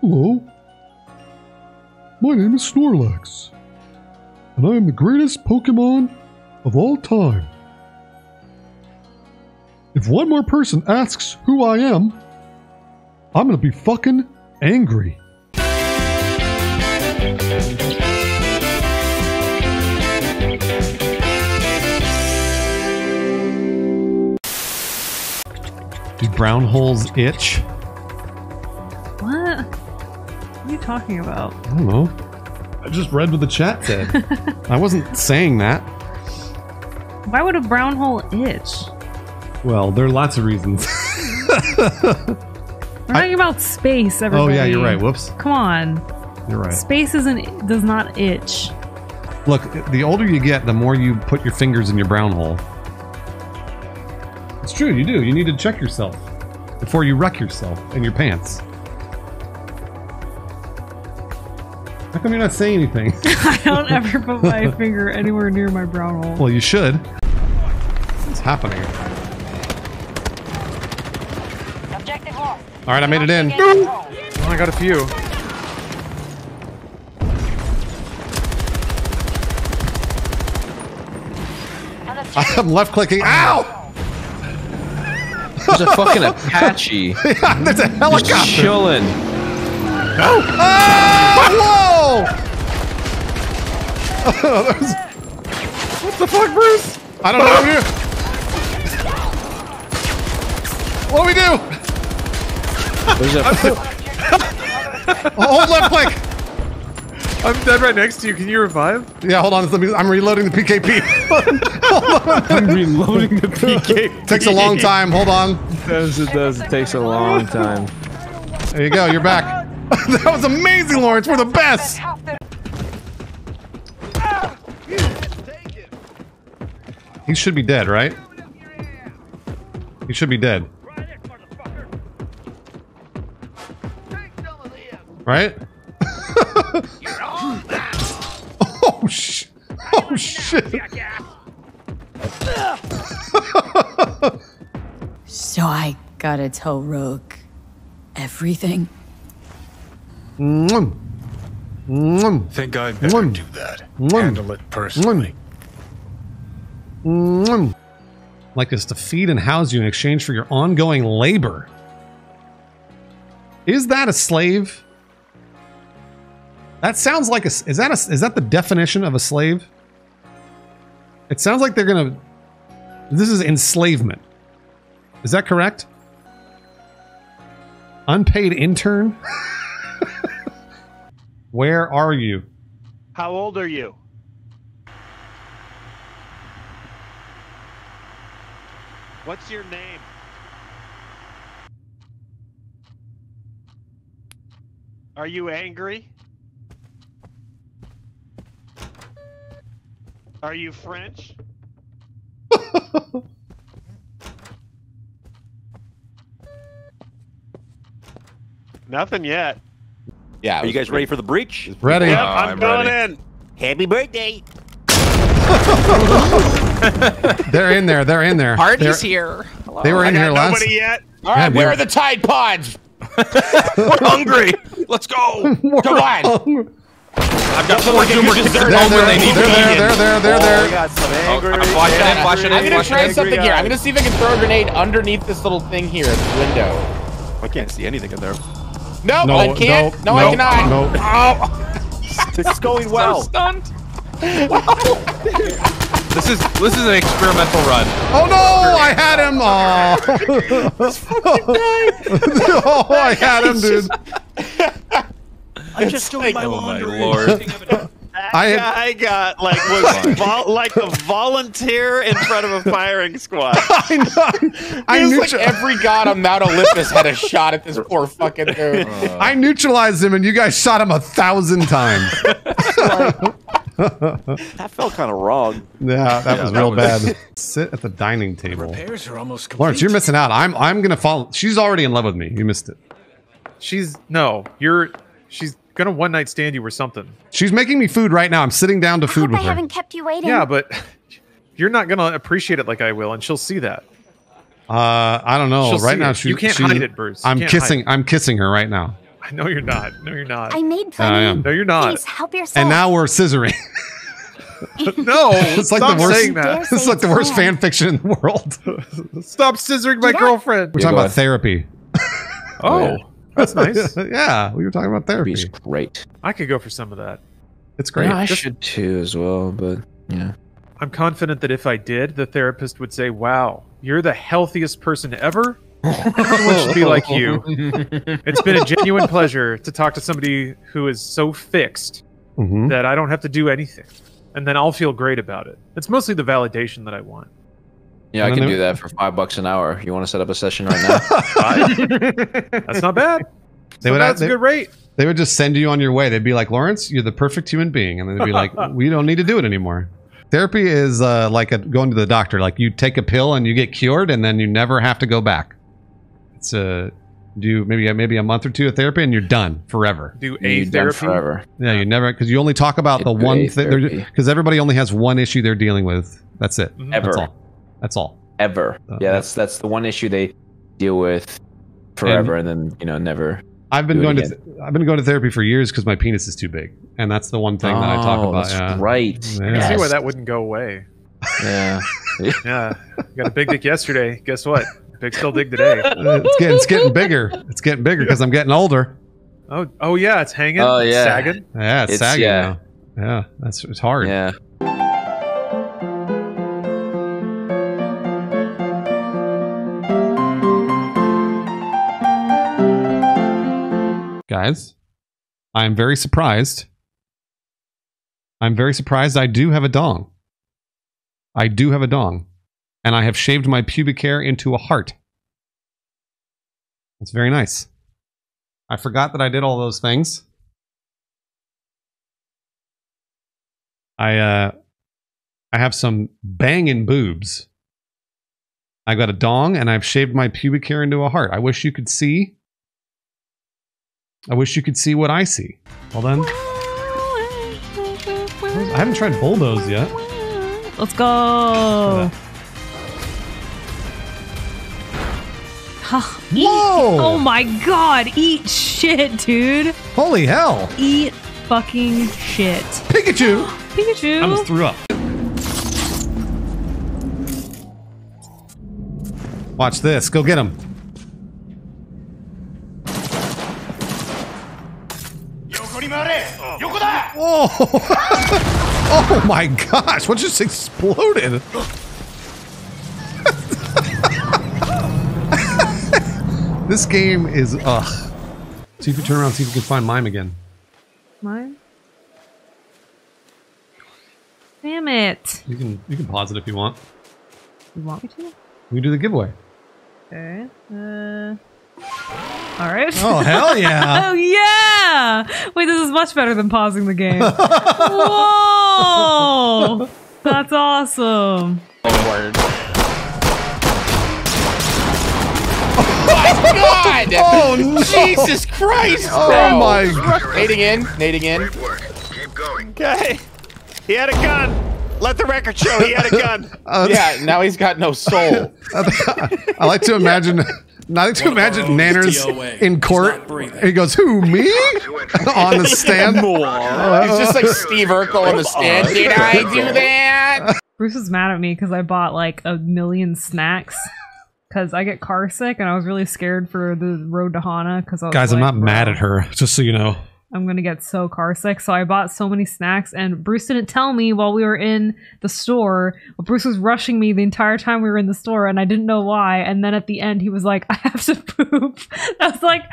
Hello. My name is Snorlax, and I am the greatest Pokemon of all time. If one more person asks who I am, I'm gonna be fucking angry. Do brown holes itch? Talking about? I don't know. I just read what the chat said. I wasn't saying that. Why would a brown hole itch? Well, there are lots of reasons. We're talking about space, everybody. oh yeah, you're right. Whoops. Come on. You're right. Space isn't does not itch. Look, the older you get, the more you put your fingers in your brown hole. It's true, you do. You need to check yourself before you wreck yourself in your pants. How come you're not saying anything? I don't ever put my finger anywhere near my brown hole. well, you should. What's happening? Objective lost. All right, I made it in. Oh, I got a few. I'm left clicking. Ow! There's a fucking Apache. There's a helicopter. Just helicopter. chilling. Oh! Ah! Whoa! what the fuck, Bruce? I don't know what we do. What do we do? There's a Hold left click. I'm dead right next to you. Can you revive? Yeah, hold on. Let me, I'm reloading the PKP. I'm reloading the PK. Takes a long time. Hold on. It does, it does. It takes a long time. There you go. You're back. that was amazing, Lawrence. We're the best. He should be dead, right? He should be dead. Right? oh sh! Oh shit! So I gotta tell Rogue everything. Mwah. Mwah. Think I'd better Mwah. do that. Mwah. Handle it personally. Like us to feed and house you in exchange for your ongoing labor. Is that a slave? That sounds like a. Is that a? Is that the definition of a slave? It sounds like they're gonna. This is enslavement. Is that correct? Unpaid intern. Where are you? How old are you? What's your name? Are you angry? Are you French? Nothing yet. Yeah. Are you guys ready for the breach? Ready? Yep, Oh, I'm, I'm going ready. in. Happy birthday. They're in there. They're in there. Party's They're- here. They were I in got here last. nobody yet. All right, Yeah, where we're- the Tide Pods? We're hungry. Let's go. Come on. I've got four Look at Zoomer your kids dessert. at home They're where there. they need They're to there. be. They're there. They're Oh, there. we got some Oh. I'm flashing uh, in, flashing in, I'm gonna flashing try in. something here. I'm gonna see if I can throw a grenade underneath this little thing here at the window. I can't see anything in there. Nope, No, I can't. no, No, no, I cannot. no. Oh. This is going So well. stunned. This is this is an experimental run. Oh no! I had him. Oh, oh I had him, dude. I'm just doing my Oh my lord. That I had- guy got like was vol- like a volunteer in front of a firing squad. I know. I, Feels like every god on Mount Olympus had a shot at this poor fucking dude. I neutralized him, and you guys shot him a thousand times. That felt kind of wrong. Yeah, that Yeah, was that real was- bad. Sit at the dining table. Repairs are almost complete. Lawrence, you're missing out. I'm I'm gonna follow. She's already in love with me. You missed it. She's no. You're. She's gonna one night stand you or something. She's making me food right now. I'm sitting down to food Hope with I her. haven't kept you waiting. Yeah, but you're not gonna appreciate it like I will, and she'll see that. Uh, I don't know. She'll right now, she, You can't she's- hide it, Bruce. You I'm kissing. I'm kissing her right now. I know you're not. No, you're not. I made I plenty. am. No, you're not. Please help yourself. And now we're scissoring. No, it's like stop the worst. saying that. It's like the worst fan fiction in the world. Stop scissoring my Did I- girlfriend. We're talking about therapy. Oh, that's nice. yeah, we were talking about therapy. He's great. I could go for some of that. It's great. Yeah, I Just- should too as well, but yeah. I'm confident that if I did, the therapist would say, "Wow, you're the healthiest person ever." Everyone should be like you. It's been a genuine pleasure to talk to somebody who is so fixed Mhm. that I don't have to do anything, and then I'll feel great about it. It's mostly the validation that I want. Yeah, I And can then do that for five bucks an hour. You want to set up a session right now? That's not bad. They would- that's they- a good rate. They would just send you on your way. They'd be like, Lawrence, you're the perfect human being. And then they'd be like, we don't need to do it anymore. Therapy is uh, like a, going to the doctor. Like you take a pill and you get cured and then you never have to go back. It's a, do maybe, maybe a month or two of therapy and you're done forever. Do You're a done therapy. forever. Yeah, you never, because you only talk about the one thing, because everybody only has one issue they're dealing with. That's it. Mhm. That's Ever. all. That's all. Ever. Uh, yeah, that's that's the one issue they deal with forever and, then, you know, never. I've been going to, again. I've been going to therapy for years because my penis is too big. And that's the one thing that I talk Oh, about. that's yeah. right. Yeah. I see why that wouldn't go away. Yeah. Yeah, got a big dick yesterday. Guess what? Big still dig today. it's getting, it's getting bigger. It's getting bigger because I'm getting older. Oh, oh yeah, it's hanging. Oh, it's yeah. sagging. Yeah, it's, It's- sagging yeah. now. Yeah, that's it's hard. yeah. Guys, I'm very surprised. I'm very surprised I do have a dong. I do have a dong. And I have shaved my pubic hair into a heart. That's very nice. I forgot that I did all those things. I uh I have some banging boobs. I got a dong and I've shaved my pubic hair into a heart. I wish you could see. I wish you could see what I see. Hold on. I haven't tried bulldoze yet. Let's go. Whoa! Oh my god, eat shit, dude. Holy hell! Eat fucking shit. Pikachu! Pikachu. I almost threw up. Watch this. Go get him. Oh! oh my gosh! What just exploded? This game is ugh. See if you turn around. See if you can find mime again. Mine? Damn it. You can you can pause it if you want. You want me to? We do the giveaway. Okay. Uh. All right. Oh hell yeah! Oh yeah! Wait, this is much better than pausing the game. Whoa! That's awesome. My god! Oh, no. Jesus Christ! Oh bro. my Nading in, nading in. Okay. He had a gun. Let the record show he had a gun. Uh, Yeah, now he's got no soul. I like to imagine. I like to imagine Nanners in court. He goes, "Who me?" on the stand. He's just like Steve Urkel on the stand. Did I do that? Bruce was mad at me because I bought like a million snacks. Because I get car sick and I was really scared for the road to Hana. Because Guys, I'm not mad at her. Just so you know. I'm gonna get so car sick. So I bought so many snacks, and Bruce didn't tell me while we were in the store. But Bruce was rushing me the entire time we were in the store, and I didn't know why. And then at the end, he was like, "I have to poop." I was like,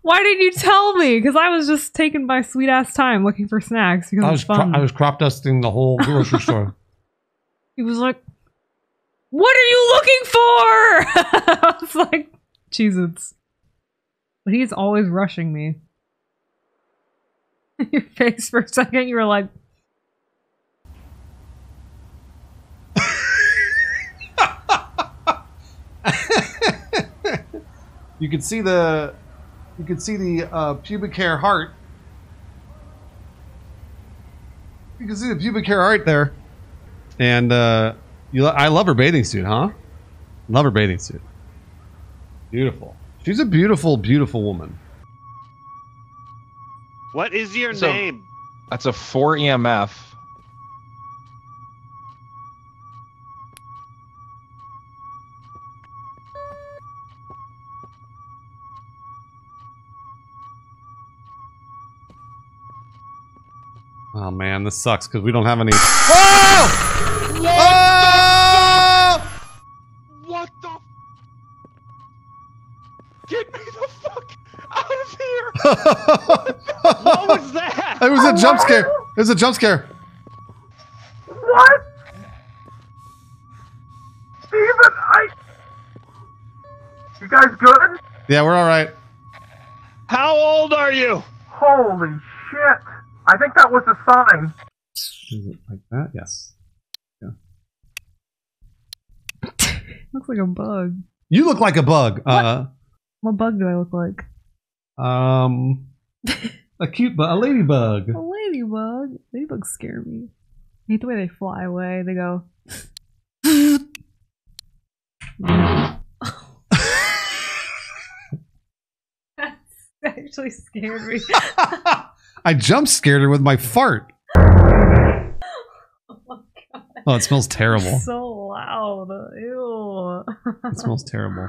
"Why didn't you tell me?" Because I was just taking my sweet ass time looking for snacks because I was was fun. I was crop dusting the whole grocery store. he was like, "What are you looking for?" I was like, "Jesus." But he's always rushing me. Your face for a second, you were like, You could see the, you could see the uh, pubic hair heart. You can see the pubic hair heart there, and uh, you. I love her bathing suit, huh? Love her bathing suit. Beautiful. She's a beautiful, beautiful woman. What is your So- name? That's a four E EMF. Oh man, this sucks because we don't have any. Oh! Oh! What was that? It was a jump scare. It was a jump scare. What? Steven, I. You guys good? Yeah, we're all right. How old are you? Holy shit. I think that was a sign. Is it like that? Yes. Yeah. Looks like a bug. You look like a bug. Uh, What bug do I look like? Um, a cute bug, a ladybug. A ladybug. Ladybugs scare me. I hate the way they fly away. They go. that actually scared me. I jump scared her with my fart. Oh, it smells terrible. so loud. Ew. It smells terrible.